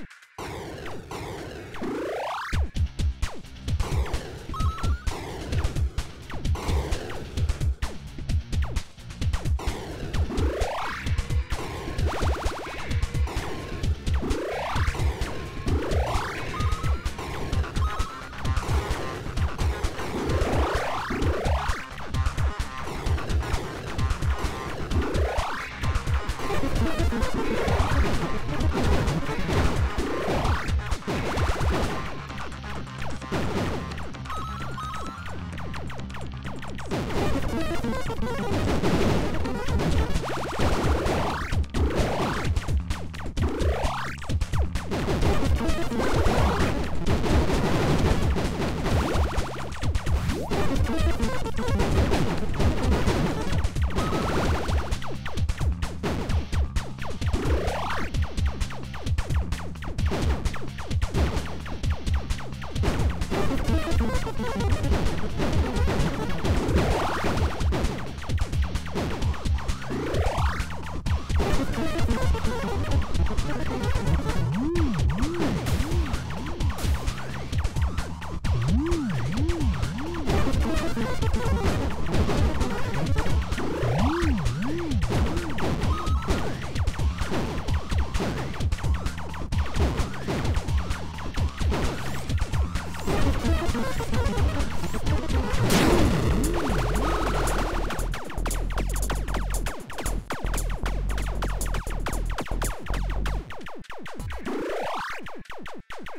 you you